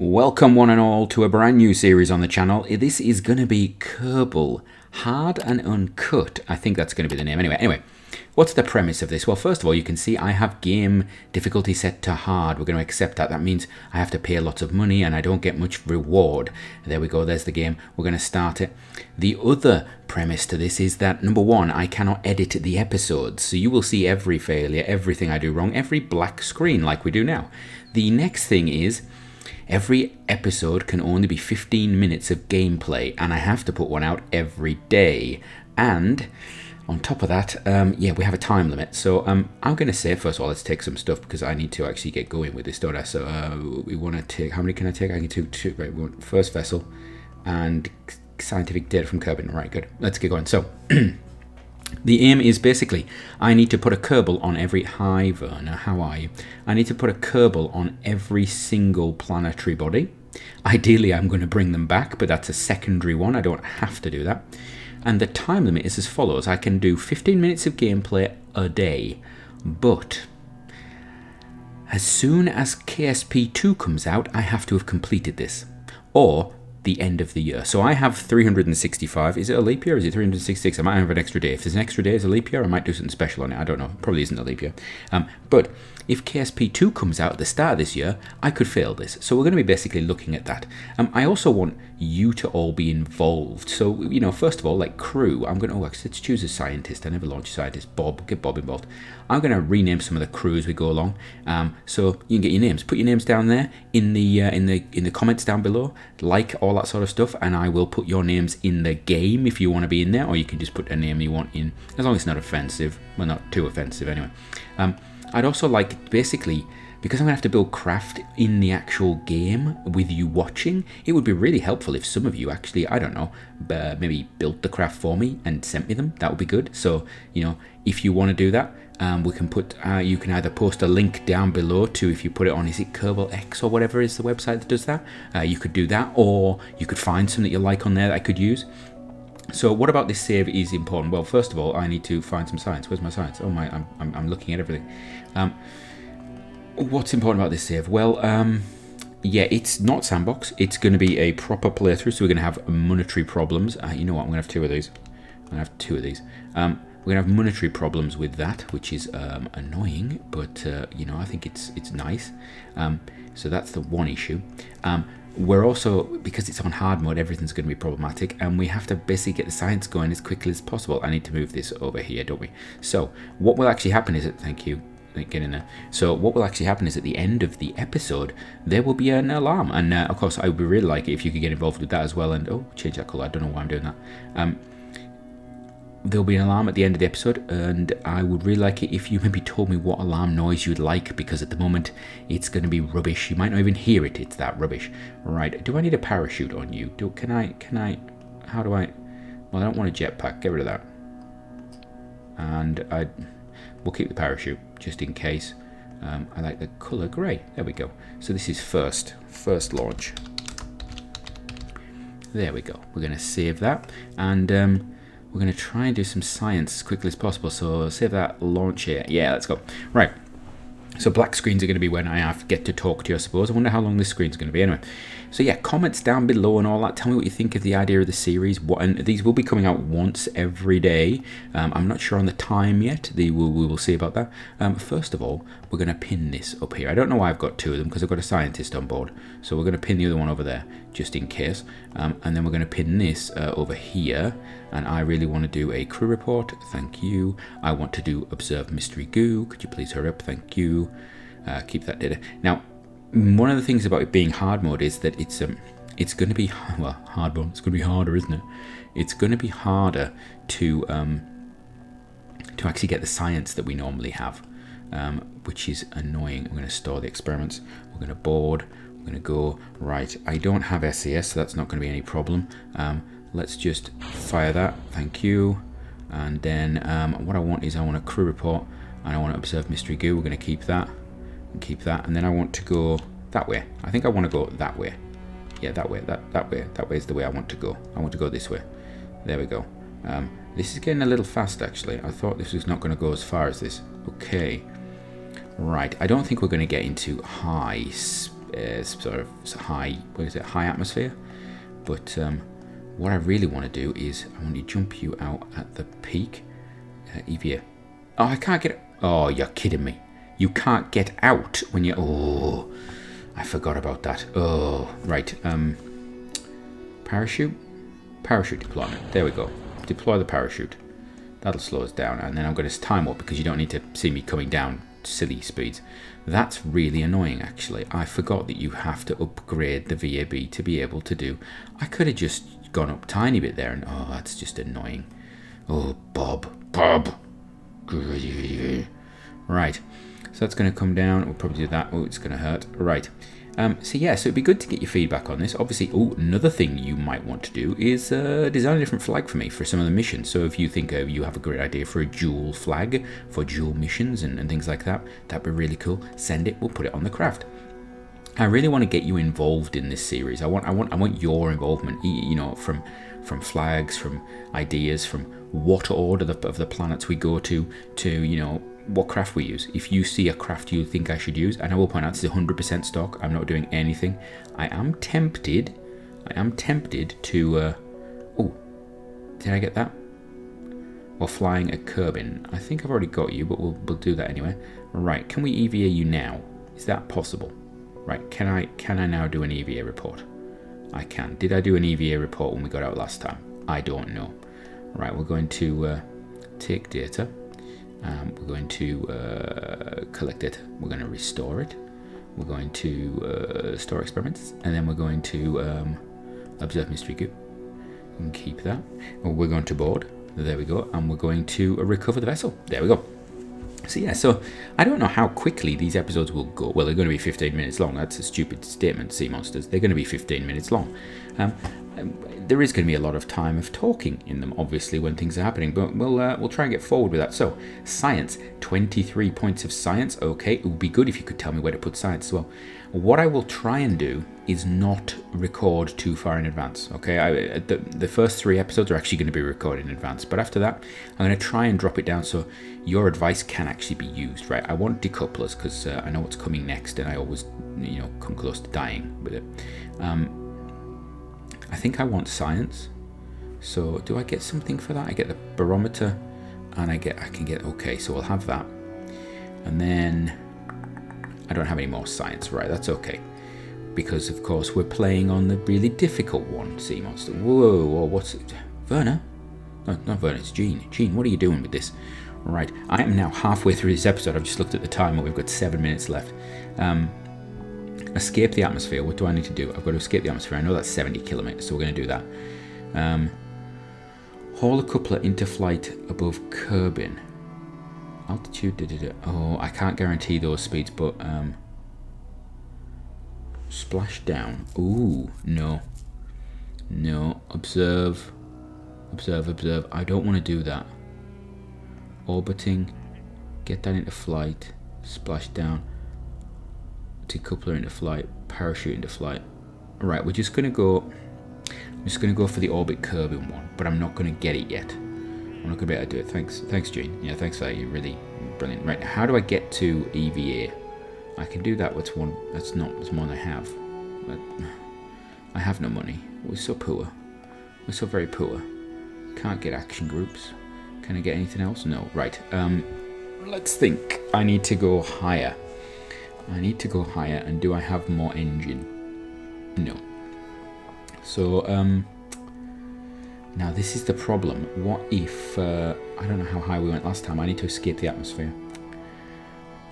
Welcome one and all to a brand new series on the channel. This is going to be Kerbal, Hard and Uncut. I think that's going to be the name. Anyway, anyway, what's the premise of this? Well, first of all, you can see I have game difficulty set to hard. We're going to accept that. That means I have to pay lots of money and I don't get much reward. There we go. There's the game. We're going to start it. The other premise to this is that number one, I cannot edit the episodes. So you will see every failure, everything I do wrong, every black screen like we do now. The next thing is Every episode can only be 15 minutes of gameplay, and I have to put one out every day. And on top of that, um, yeah, we have a time limit. So um, I'm going to say, first of all, let's take some stuff because I need to actually get going with this, don't I? So uh, we want to take, how many can I take? I can take two, right, we want first vessel and scientific data from Kerbin. Right, good. Let's get going. So The aim is basically, I need to put a Kerbal on every, hi Werner, uh, how are you? I need to put a Kerbal on every single planetary body. Ideally, I'm going to bring them back, but that's a secondary one. I don't have to do that. And the time limit is as follows. I can do 15 minutes of gameplay a day, but as soon as KSP2 comes out, I have to have completed this. Or the end of the year. So I have 365. Is it a leap year? Is it 366? I might have an extra day. If there's an extra day as a leap year, I might do something special on it. I don't know. Probably isn't a leap year. Um, but if KSP2 comes out at the start of this year, I could fail this. So we're going to be basically looking at that. Um, I also want you to all be involved. So, you know, first of all, like crew, I'm going to, oh, let's choose a scientist. I never launched a scientist. Bob, get Bob involved. I'm going to rename some of the crew as we go along. Um, so you can get your names. Put your names down there in the uh, in the in the comments down below. Like all that sort of stuff, and I will put your names in the game if you want to be in there, or you can just put a name you want in, as long as it's not offensive. Well, not too offensive anyway. Um, I'd also like basically because I'm going to have to build craft in the actual game with you watching, it would be really helpful if some of you actually, I don't know, uh, maybe built the craft for me and sent me them. That would be good. So, you know, if you want to do that, um, we can put, uh, you can either post a link down below to if you put it on, is it KerbalX or whatever is the website that does that? Uh, you could do that, or you could find some that you like on there that I could use. So what about this save is important? Well, first of all, I need to find some science. Where's my science? Oh my, I'm, I'm, I'm looking at everything. Um, what's important about this save? Well, um, yeah, it's not sandbox. It's going to be a proper playthrough, so we're going to have monetary problems. Uh, you know what? I'm going to have two of these. I'm going to have two of these. Um, we're going to have monetary problems with that, which is um, annoying, but, uh, you know, I think it's it's nice. Um, so that's the one issue. Um, we're also, because it's on hard mode, everything's going to be problematic, and we have to basically get the science going as quickly as possible. I need to move this over here, don't we? So, what will actually happen is, that, thank you, get in there. So what will actually happen is at the end of the episode, there will be an alarm. And uh, of course, I would really like it if you could get involved with that as well. And oh, change that color. I don't know why I'm doing that. Um, there'll be an alarm at the end of the episode and I would really like it if you maybe told me what alarm noise you'd like because at the moment it's going to be rubbish. You might not even hear it. It's that rubbish. Right. Do I need a parachute on you? Do Can I, can I, how do I, well I don't want a jetpack. Get rid of that. And I, we'll keep the parachute just in case. Um, I like the colour grey. There we go. So this is first, first launch. There we go. We're going to save that. And um, we're going to try and do some science as quickly as possible. So save that launch here. Yeah, let's go. Right. So black screens are going to be when I have to get to talk to you, I suppose. I wonder how long this screen's going to be anyway. So yeah, comments down below and all that. Tell me what you think of the idea of the series. What and these will be coming out once every day. Um, I'm not sure on the time yet. We, we will see about that. Um, first of all, we're going to pin this up here. I don't know why I've got two of them because I've got a scientist on board. So we're going to pin the other one over there just in case. Um, and then we're going to pin this uh, over here. And I really want to do a crew report. Thank you. I want to do observe mystery goo. Could you please hurry up? Thank you. Uh, keep that data. Now, one of the things about it being hard mode is that it's um it's going to be well hard mode. It's going to be harder, isn't it? It's going to be harder to um to actually get the science that we normally have, um, which is annoying. We're going to store the experiments. We're going to board. We're going to go right. I don't have SAS, so that's not going to be any problem. Um, let's just fire that. Thank you. And then um, what I want is I want a crew report and I want to observe mystery goo. We're going to keep that and keep that. And then I want to go that way. I think I want to go that way. Yeah, that way, that, that way. That way is the way I want to go. I want to go this way. There we go. Um, this is getting a little fast, actually. I thought this was not going to go as far as this. Okay. Right. I don't think we're going to get into high uh, sort of high, what is it, high atmosphere. But um, what I really want to do is I want to jump you out at the peak. Uh, EVA. Oh, I can't get. it. Oh, you're kidding me. You can't get out when you. Oh, I forgot about that. Oh, right. Um, parachute, parachute deployment. There we go. Deploy the parachute. That'll slow us down, and then I'm going to time up because you don't need to see me coming down silly speeds. That's really annoying, actually. I forgot that you have to upgrade the VAB to be able to do. I could have just gone up tiny bit there, and oh, that's just annoying. Oh, Bob, Bob. Right. So that's going to come down. We'll probably do that. Oh, it's going to hurt. Right. Um, so yeah, so it'd be good to get your feedback on this. Obviously, oh, another thing you might want to do is uh, design a different flag for me for some of the missions. So if you think uh, you have a great idea for a dual flag for dual missions and, and things like that, that'd be really cool. Send it. We'll put it on the craft. I really want to get you involved in this series. I want, I want, I want your involvement. You know, from from flags, from ideas, from what order of the planets we go to, to you know what craft we use. If you see a craft you think I should use, and I will point out this is 100% stock, I'm not doing anything. I am tempted, I am tempted to, uh, oh, did I get that? Or flying a Kerbin. I think I've already got you, but we'll, we'll do that anyway. Right, can we EVA you now? Is that possible? Right, can I can I now do an EVA report? I can. Did I do an EVA report when we got out last time? I don't know. Right, we're going to uh, take data um, we're going to uh, collect it. We're going to restore it. We're going to uh, store experiments, and then we're going to um, observe mystery goo. And keep that. We're going to board. There we go. And we're going to recover the vessel. There we go. So yeah, so I don't know how quickly these episodes will go. Well, they're going to be 15 minutes long. That's a stupid statement, seyMonsters. They're going to be 15 minutes long. Um, there is going to be a lot of time of talking in them, obviously, when things are happening, but we'll uh, we'll try and get forward with that. So, science, 23 points of science. Okay, it would be good if you could tell me where to put science as well. What I will try and do is not record too far in advance. Okay, I, the, the first three episodes are actually going to be recorded in advance, but after that, I'm going to try and drop it down so your advice can actually be used. Right, I want decouplers because uh, I know what's coming next, and I always, you know, come close to dying with it. Um, I think I want science. So do I get something for that? I get the barometer and I get I can get okay, so we'll have that. And then I don't have any more science, right? That's okay. Because of course we're playing on the really difficult one, seyMonster. Whoa, whoa what's it? Werner? No, not Werner, it's Gene. Gene, what are you doing with this? Right, I am now halfway through this episode. I've just looked at the time and we've got seven minutes left. Um, Escape the atmosphere. What do I need to do? I've got to escape the atmosphere. I know that's 70 kilometers, so we're going to do that. Um, haul a coupler into flight above Kerbin. Altitude. Da, da, da. Oh, I can't guarantee those speeds, but um, splash down. Ooh, no, no. Observe, observe, observe. I don't want to do that. Orbiting. Get that into flight. Splash down decoupler into flight, parachute into flight. Right, we're just gonna go. I'm just gonna go for the orbit Kerbin one, but I'm not gonna get it yet. I'm not gonna be able to do it. Thanks, thanks, Gene. Yeah, thanks for that. You're really brilliant. Right, how do I get to EVA? I can do that with one. That's not the one I have. But I have no money. We're so poor. We're so very poor. Can't get action groups. Can I get anything else? No. Right. Um, let's think. I need to go higher. I need to go higher and do I have more engine? No. So, um, now this is the problem. What if, uh, I don't know how high we went last time. I need to escape the atmosphere.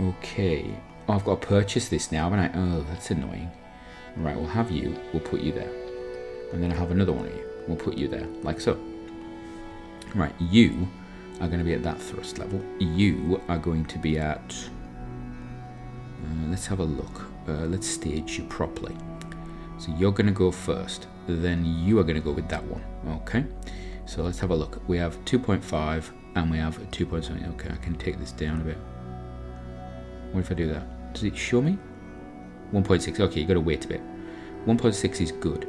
Okay. Oh, I've got to purchase this now, haven't I? Oh, that's annoying. Right, we'll have you. We'll put you there. And then I'll have another one of you. We'll put you there, like so. Right, you are going to be at that thrust level. You are going to be at uh, let's have a look. Uh, let's stage you properly. So you're going to go first, then you are going to go with that one. Okay, so let's have a look. We have 2.5 and we have 2.7. Okay, I can take this down a bit. What if I do that? Does it show me? 1.6. Okay, you got to wait a bit. 1.6 is good.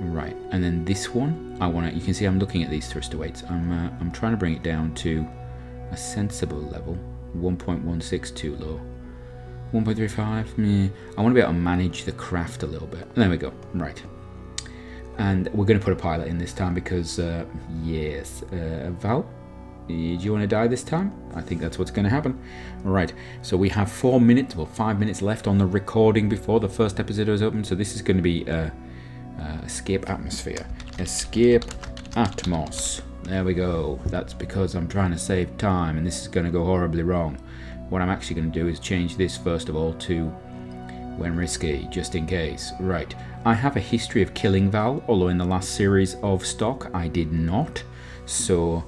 Right, and then this one, I want to. You can see I'm looking at these thruster weights. I'm uh, I'm trying to bring it down to a sensible level. 1.16 too low. 1.35. Meh. I want to be able to manage the craft a little bit. There we go. Right. And we're going to put a pilot in this time because, uh, yes. Uh, Val, do you want to die this time? I think that's what's going to happen. Right, so we have four minutes, well, five minutes left on the recording before the first episode is open. So this is going to be uh, uh, escape atmosphere. Escape atmos. There we go. That's because I'm trying to save time and this is going to go horribly wrong. What I'm actually going to do is change this first of all to when risky, just in case. Right, I have a history of killing Val, although in the last series of stock I did not. So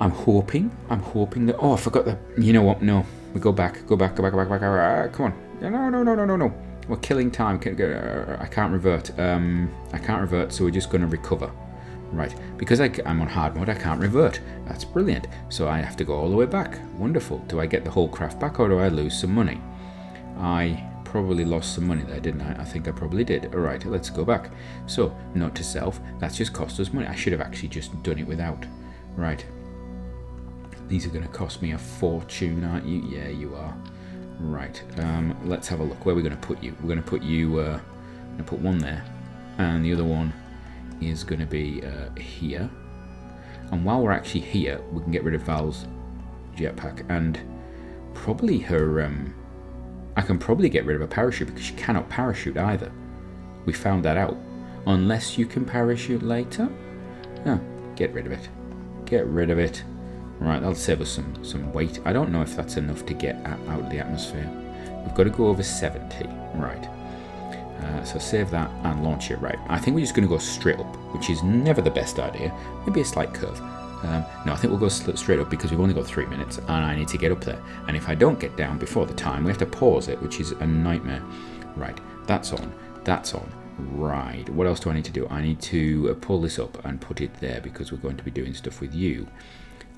I'm hoping, I'm hoping that, oh, I forgot that, you know what, no, we go back, go back, go back, go back, go back, uh, come on. No, no, no, no, no, no. We're killing time, I can't revert, um, I can't revert, so we're just going to recover. Right, because I, am on hard mode, I can't revert. That's brilliant. So I have to go all the way back. Wonderful. Do I get the whole craft back or do I lose some money? I probably lost some money there, didn't I? I think I probably did. All right, let's go back. So, note to self, that's just cost us money. I should have actually just done it without. Right. These are going to cost me a fortune, aren't you? Yeah, you are. Right, um, let's have a look. Where are we going to put you? We're going to put you, uh, going to put one there. And the other one is going to be uh, here. And while we're actually here, we can get rid of Val's jetpack and probably her... Um, I can probably get rid of a parachute because she cannot parachute either. We found that out. Unless you can parachute later. No, get rid of it. Get rid of it. Right, that'll save us some, some weight. I don't know if that's enough to get out of the atmosphere. We've got to go over 70. Right. Uh, so save that and launch it right. I think we're just going to go straight up, which is never the best idea. Maybe a slight curve. Um, no, I think we'll go straight up because we've only got three minutes and I need to get up there. And if I don't get down before the time, we have to pause it, which is a nightmare. Right, that's on, that's on. Right, what else do I need to do? I need to uh, pull this up and put it there because we're going to be doing stuff with you.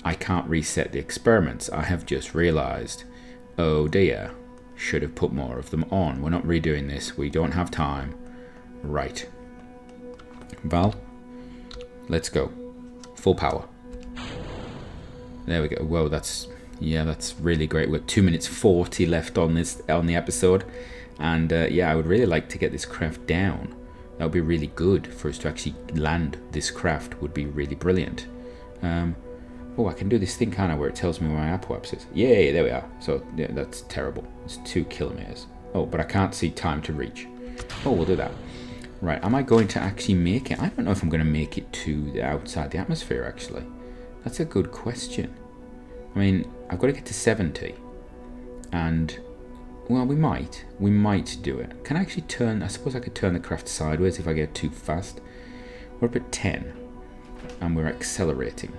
I can't reset the experiments. I have just realized, oh dear, should have put more of them on. We're not redoing this. We don't have time. Right. Val, let's go. Full power. There we go. Whoa, that's yeah, that's really great. We've got two minutes forty left on this on the episode, and uh, yeah, I would really like to get this craft down. That would be really good for us to actually land this craft. Would be really brilliant. Um, oh, I can do this thing kind of where it tells me where my apoapsis is. Yeah, there we are. So yeah, that's terrible. It's two kilometers. Oh, but I can't see time to reach. Oh, we'll do that. Right, am I going to actually make it? I don't know if I'm going to make it to the outside the atmosphere, actually. That's a good question. I mean, I've got to get to 70. And, well, we might. We might do it. Can I actually turn... I suppose I could turn the craft sideways if I get too fast. We're up at 10. And we're accelerating.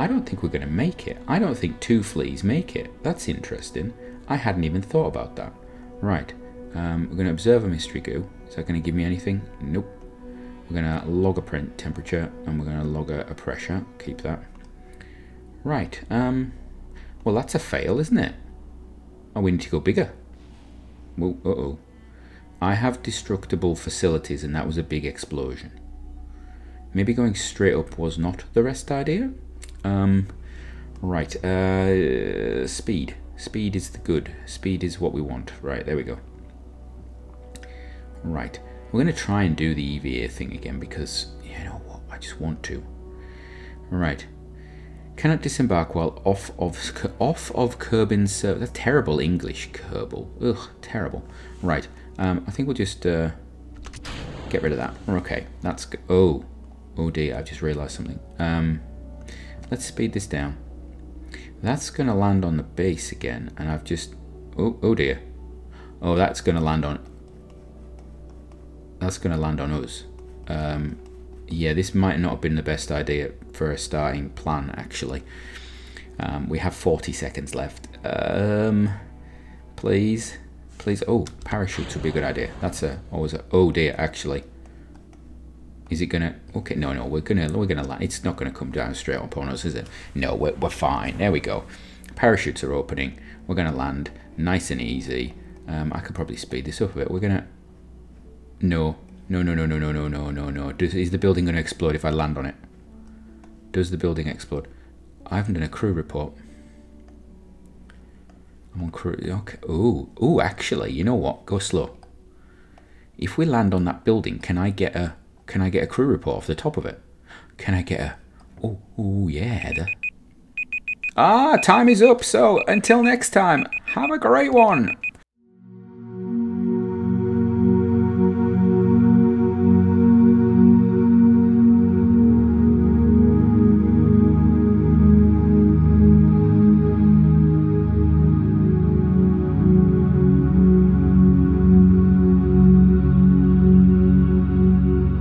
I don't think we're going to make it. I don't think two fleas make it. That's interesting. I hadn't even thought about that. Right. Um, we're going to observe a mystery goo. Is that going to give me anything? Nope. We're going to log a print temperature and we're going to log a, a pressure. Keep that. Right. Um, well, that's a fail, isn't it? Oh, we need to go bigger. Well, uh-oh. I have destructible facilities and that was a big explosion. Maybe going straight up was not the best idea? Um, right. Uh, speed. Speed is the good. Speed is what we want. Right, there we go. Right. We're going to try and do the EVA thing again because, you know what, I just want to. Right. Cannot disembark while off of off of Kerbin's service. That's terrible English, Kerbal. Ugh, terrible. Right. Um, I think we'll just uh, get rid of that. Okay, that's good. Oh, oh dear, I just realised something. Um, let's speed this down. That's going to land on the base again, and I've just... Oh, oh dear. Oh, that's going to land on... That's going to land on us. Um, yeah, this might not have been the best idea for a starting plan, actually. Um, we have 40 seconds left. Um, please, please. Oh, parachutes would be a good idea. That's a always a oh dear. Actually, is it gonna? Okay, no, no. We're gonna we're gonna land. It's not gonna come down straight upon us, is it? No, we're we're fine. There we go. Parachutes are opening. We're gonna land nice and easy. Um, I could probably speed this up a bit. We're gonna. No, no, no, no, no, no, no, no, no, no. Does, is the building going to explode if I land on it? Does the building explode? I haven't done a crew report. I'm on crew. Okay. Oh, oh, actually, you know what? Go slow. If we land on that building, can I get a can I get a crew report off the top of it? Can I get a oh, oh yeah. The, ah, time is up. So until next time, have a great one.